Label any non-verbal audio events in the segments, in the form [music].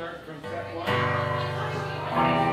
Start from set one.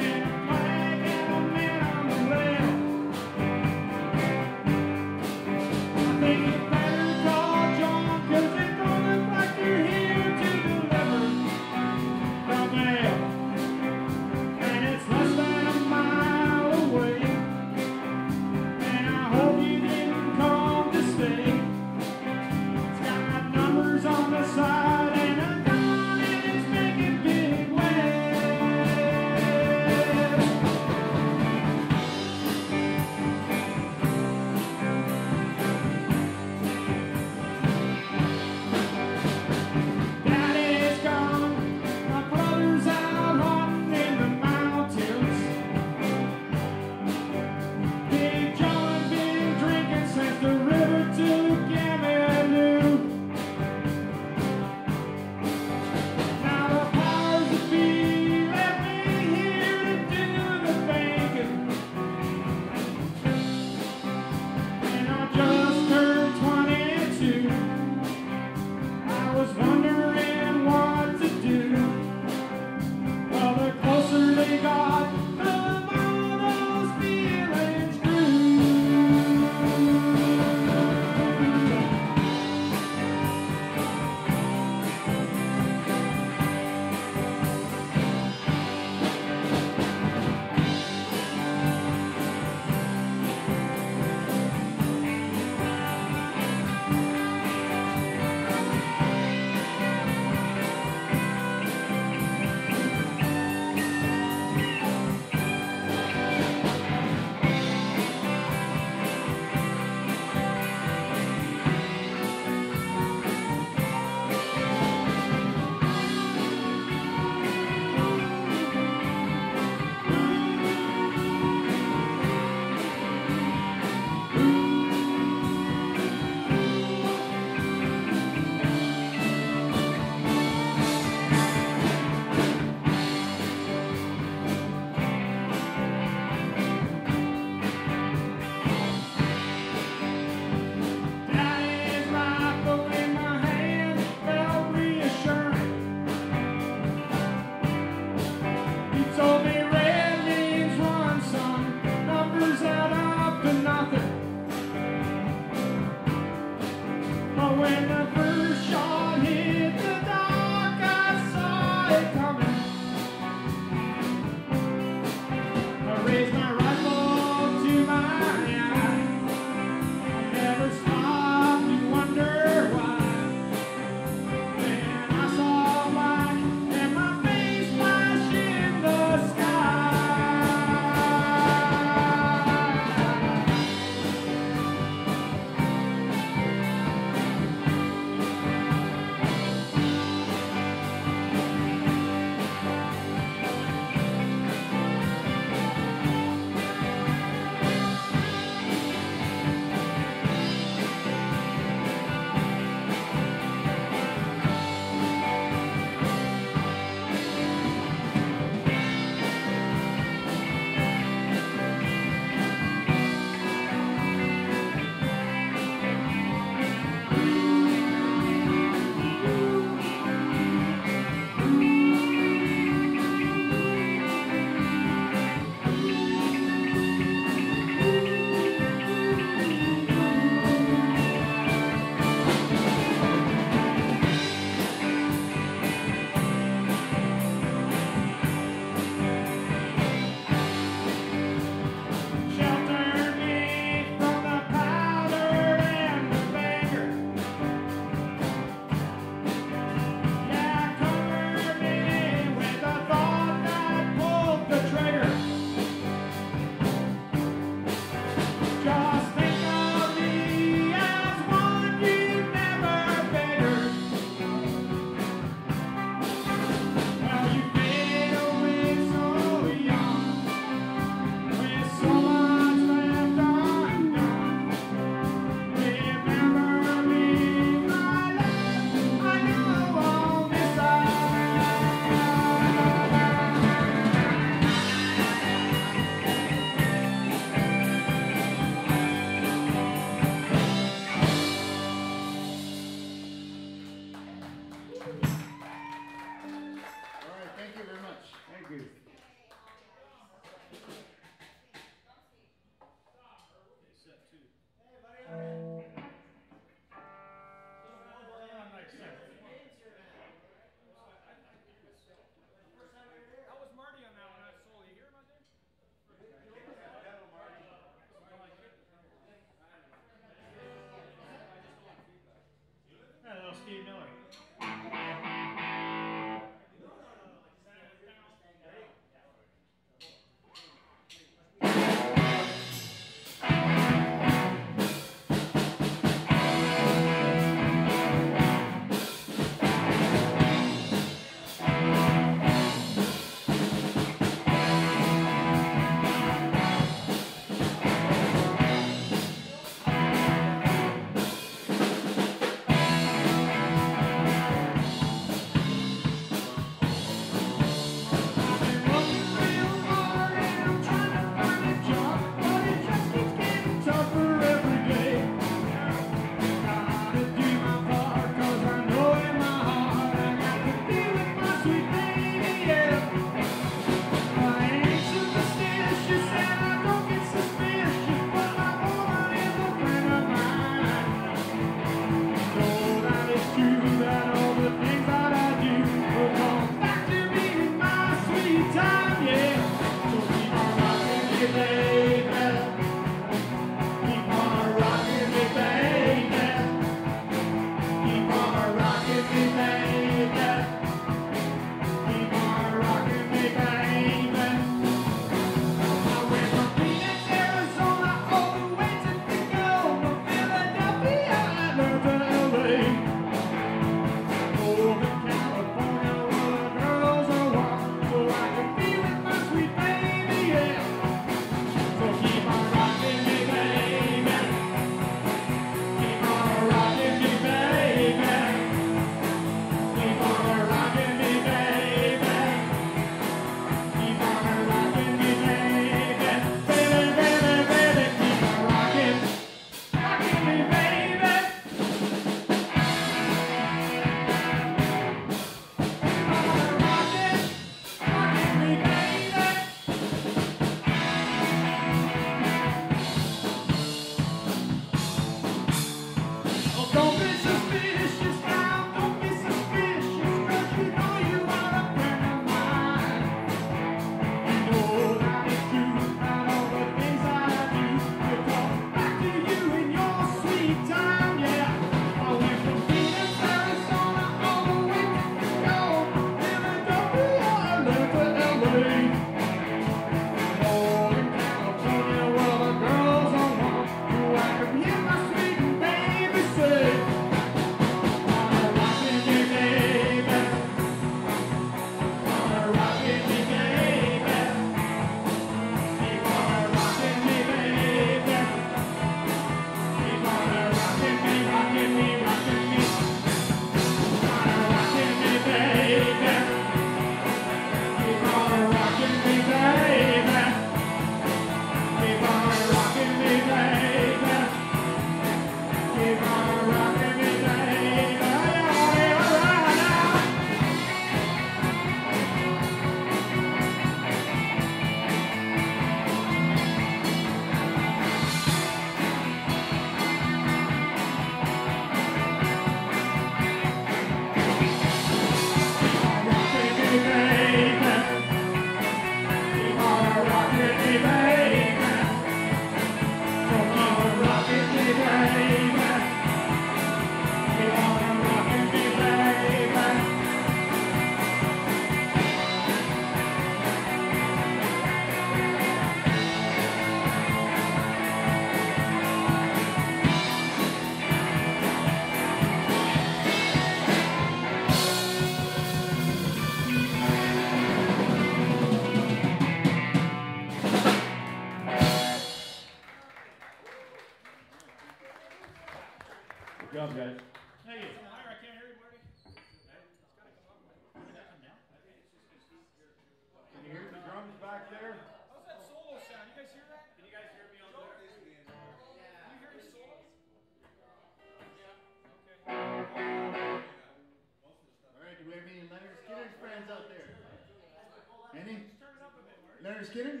Sanders Skinner?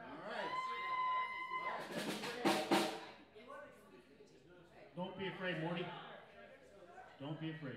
All right. Don't be afraid, Morty. Don't be afraid.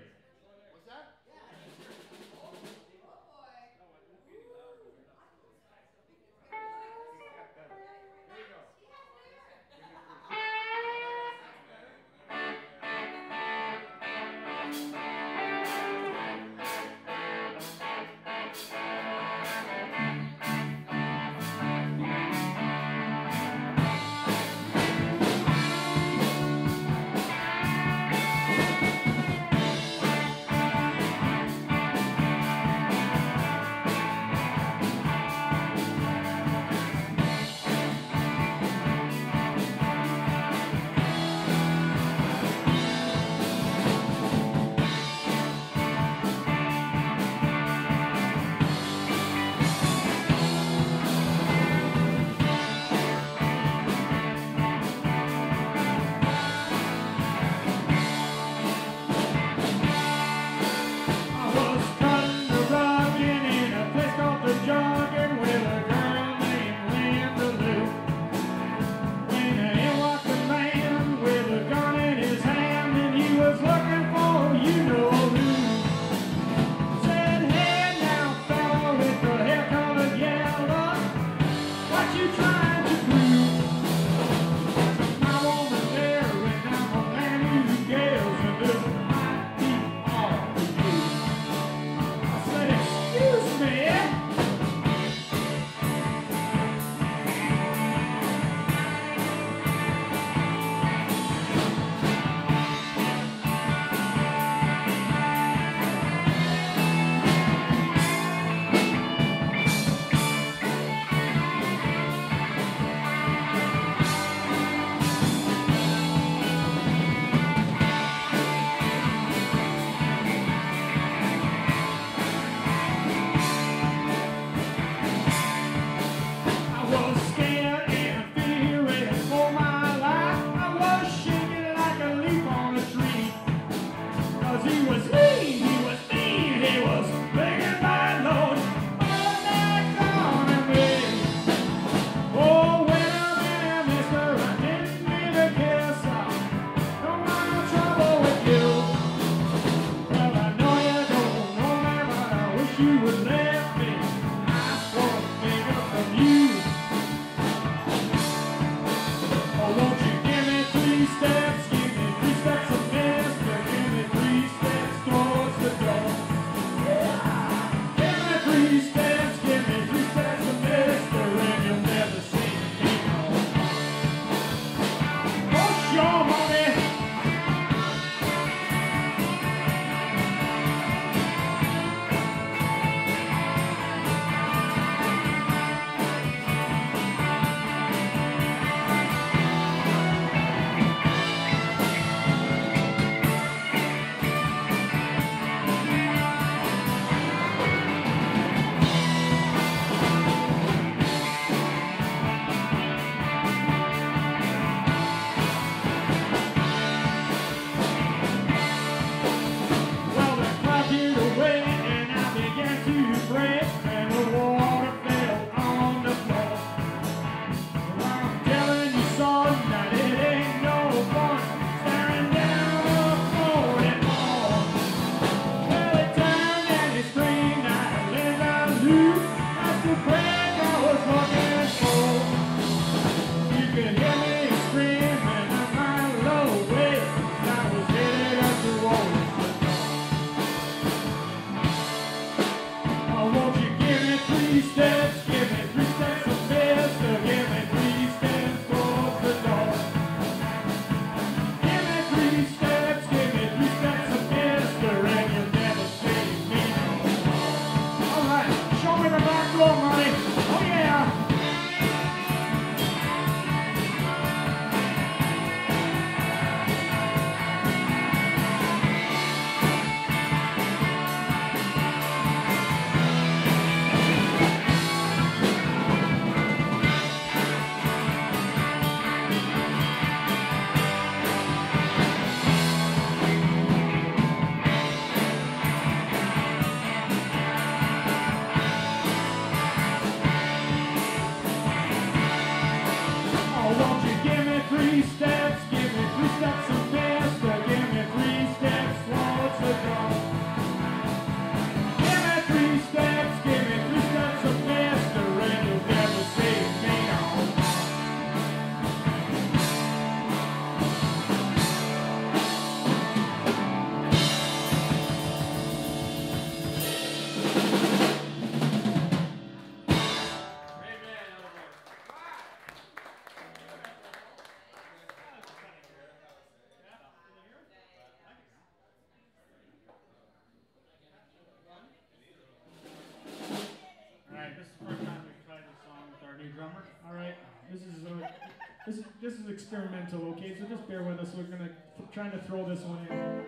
experimental, okay? So just bear with us. We're gonna trying to throw this one in.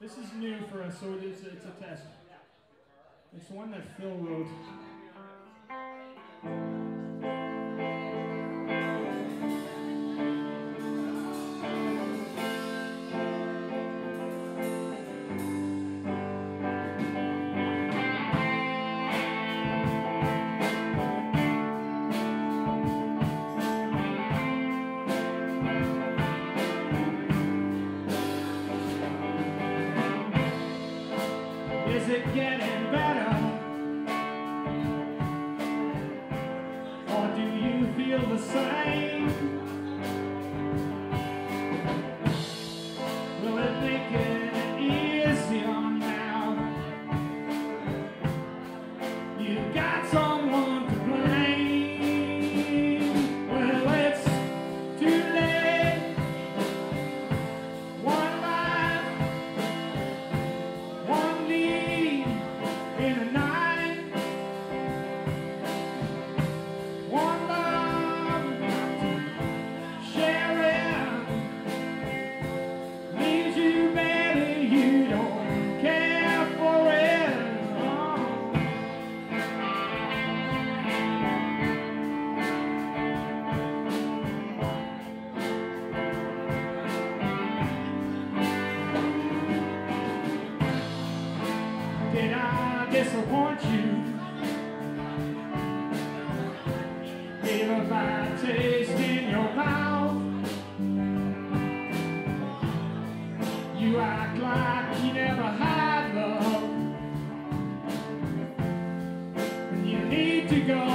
This is new for us, so it is, it's a test. It's one that Phil wrote. getting better. we go.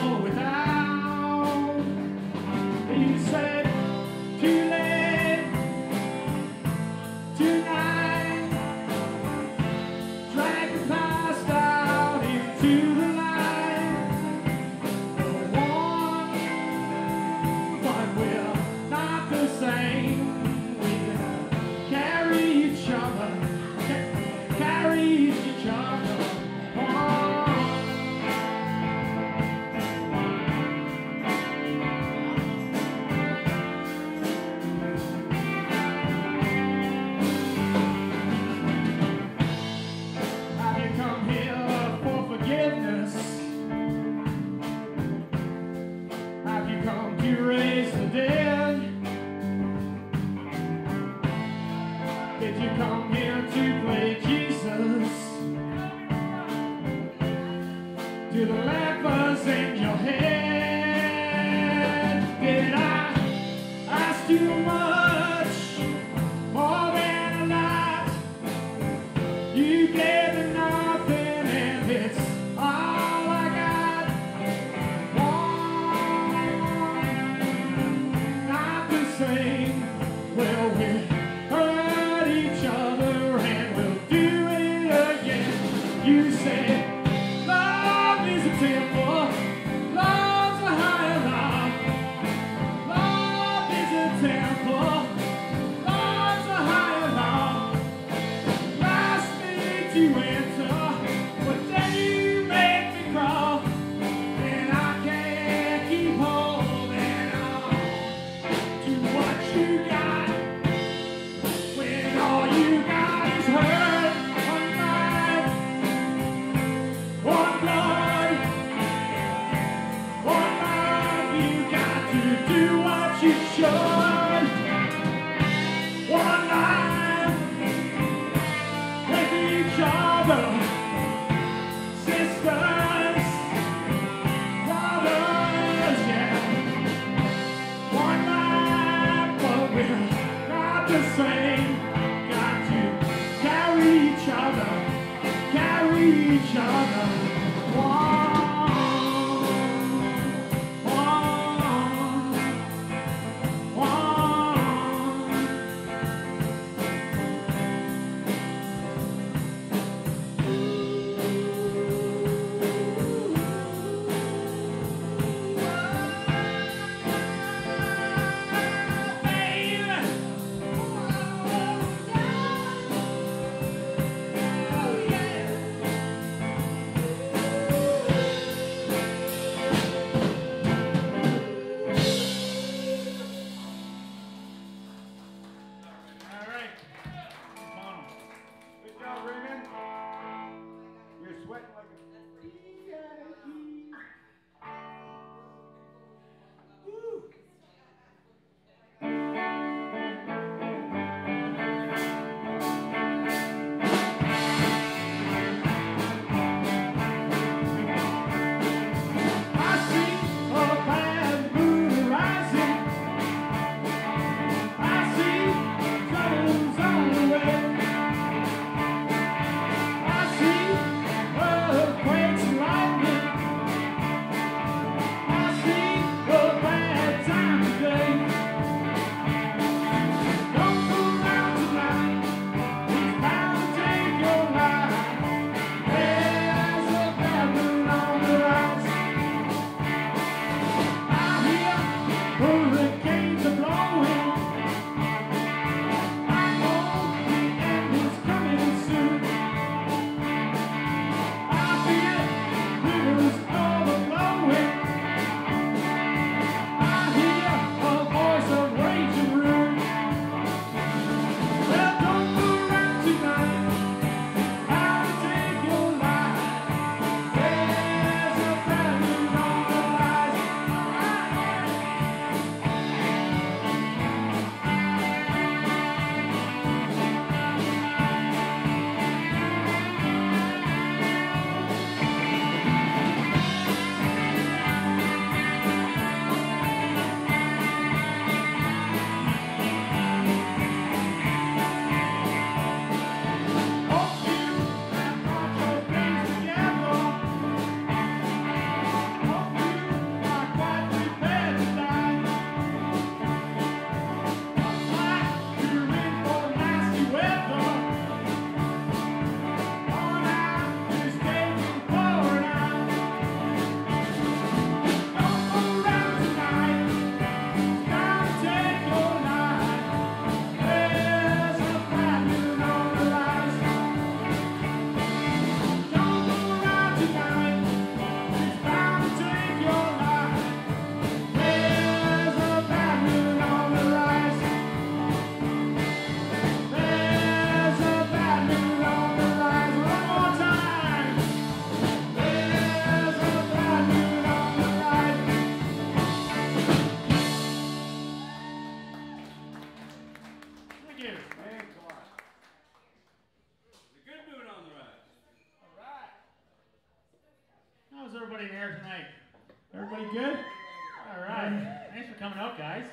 Coming out, guys.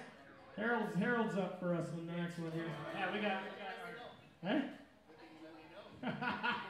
Harold's Harold's up for us on the next one here. Yeah, we got. We got our, Hey? [laughs]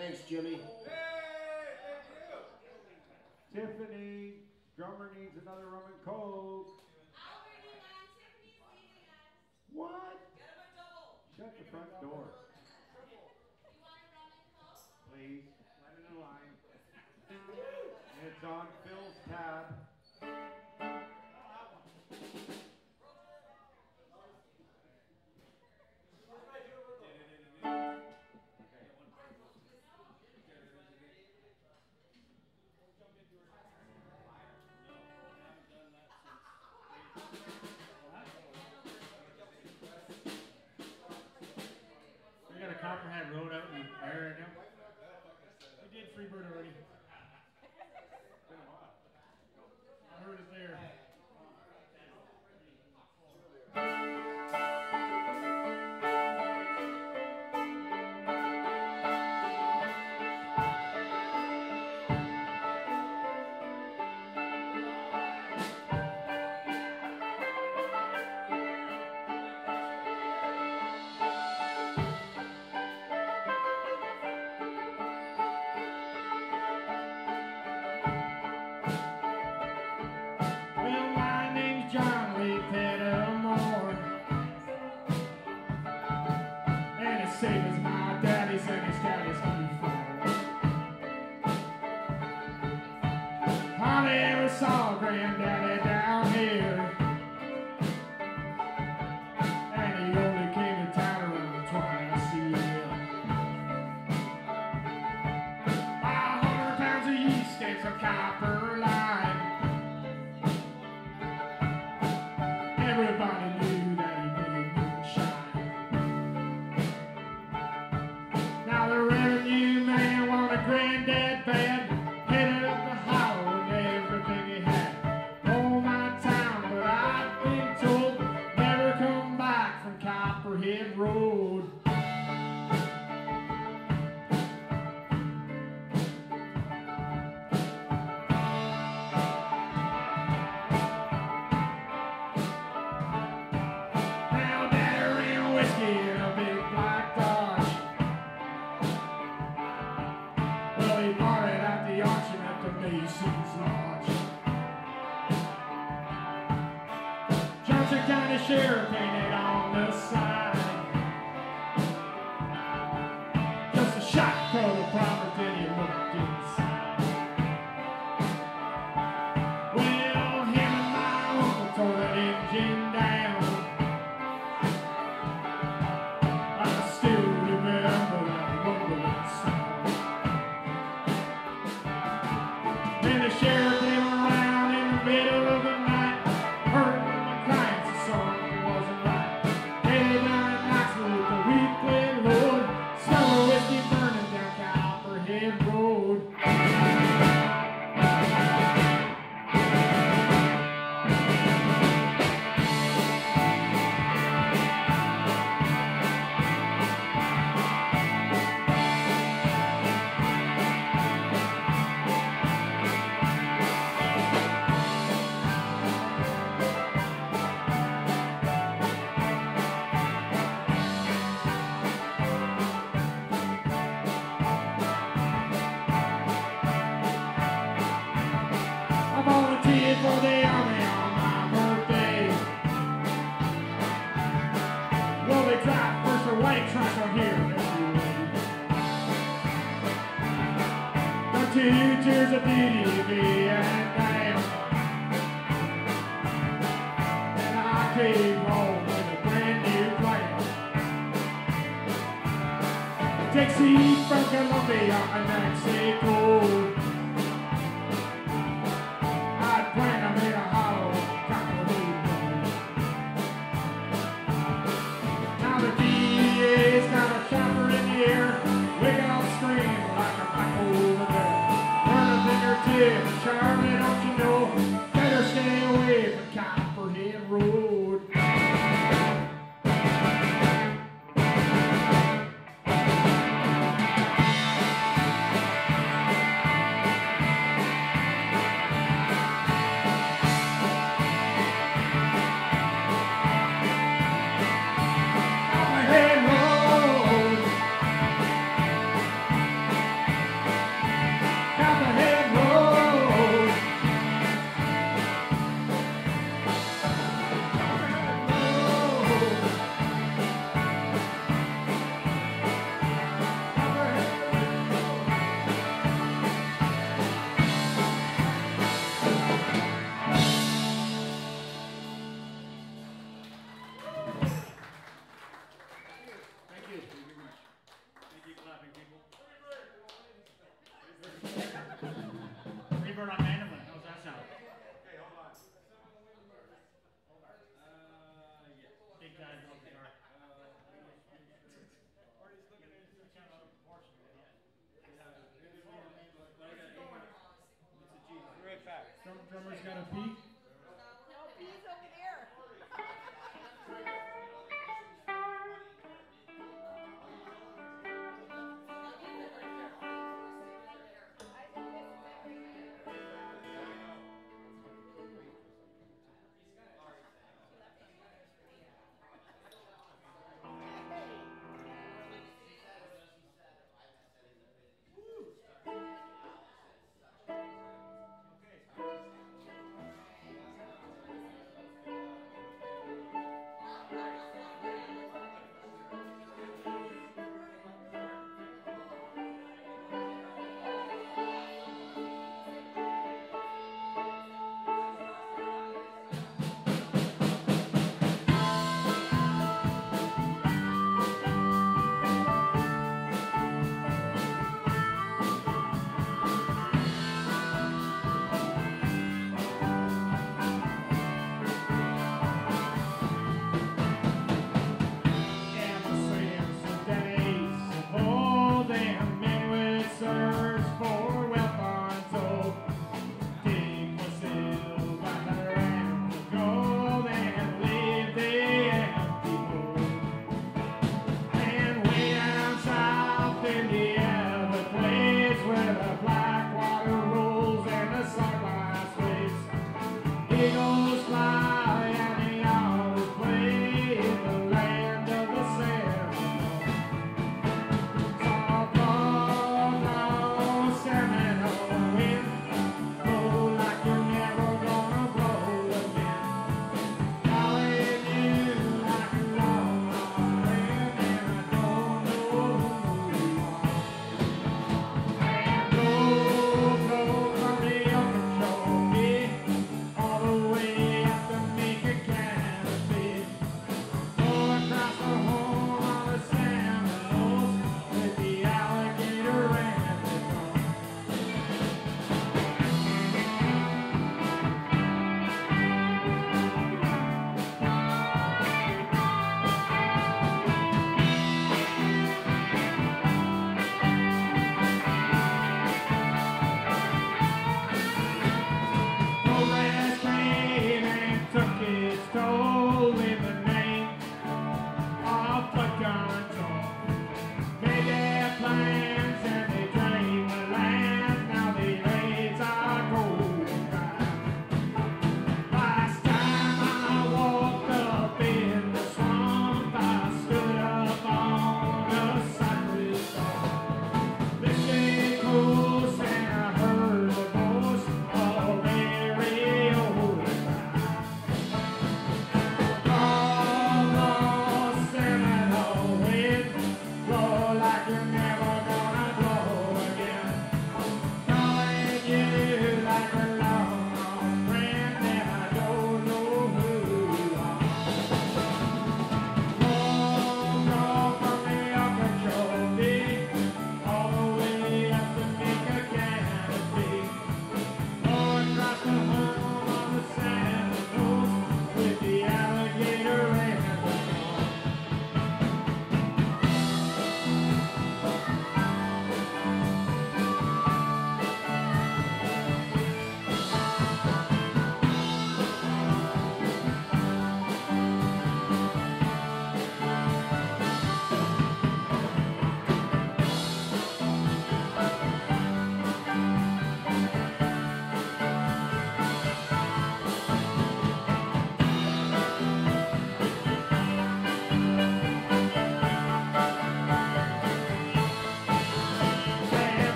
Thanks, Jimmy. Hey, thank Tiffany, drummer needs another rum and coke. Tiffany's leaving us. What? Get him a double. Shut the front door. you want a rum and coke? Please. Let it it's on Copperhead Road out in Arizona. Savior. Drummer's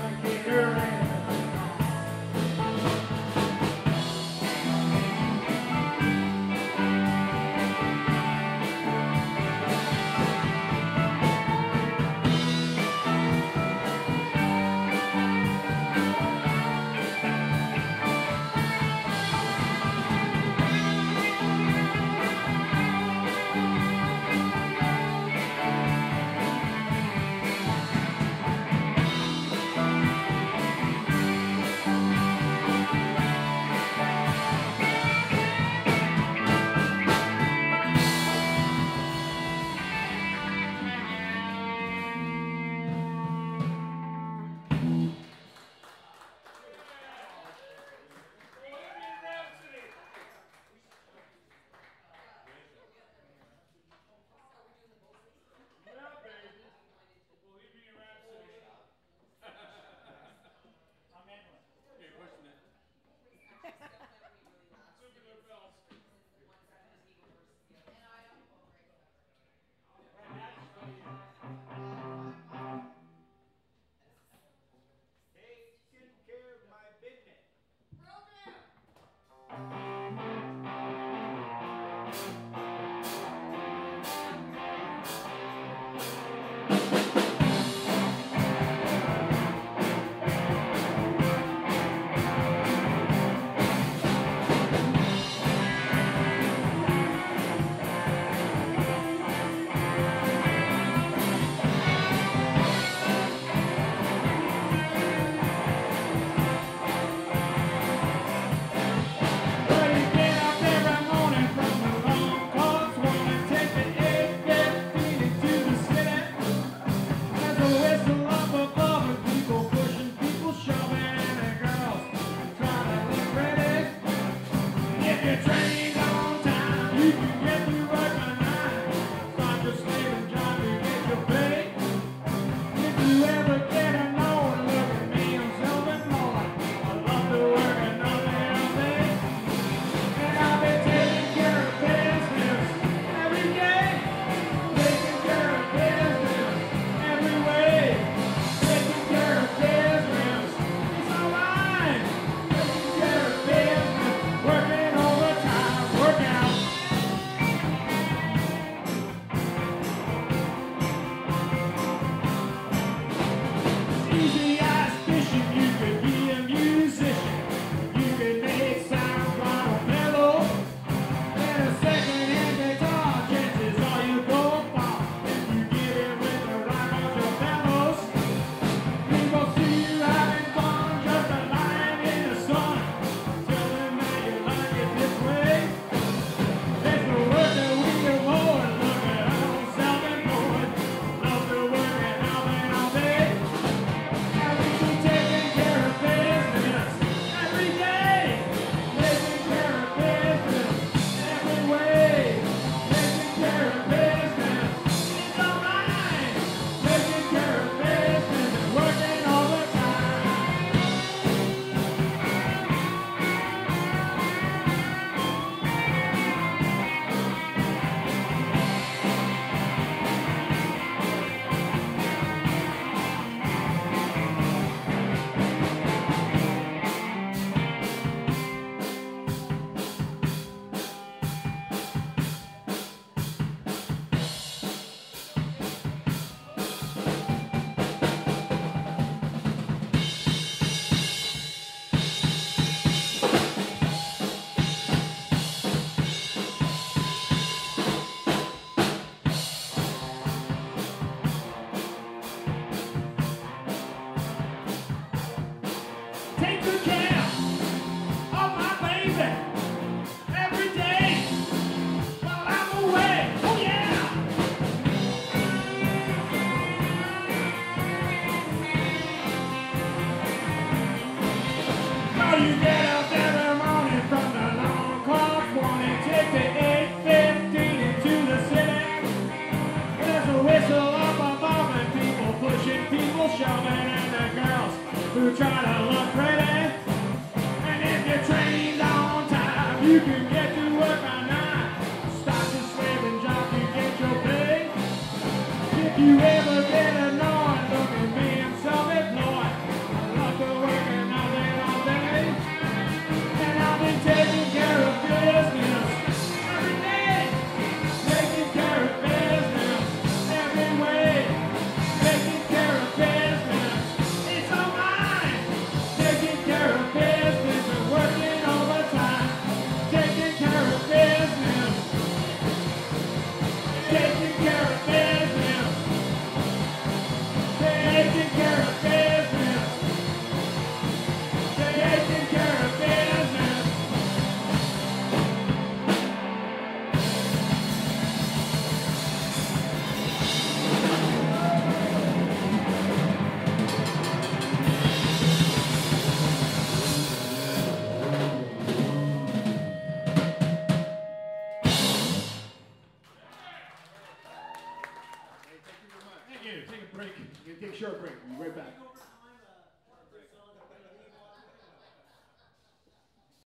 I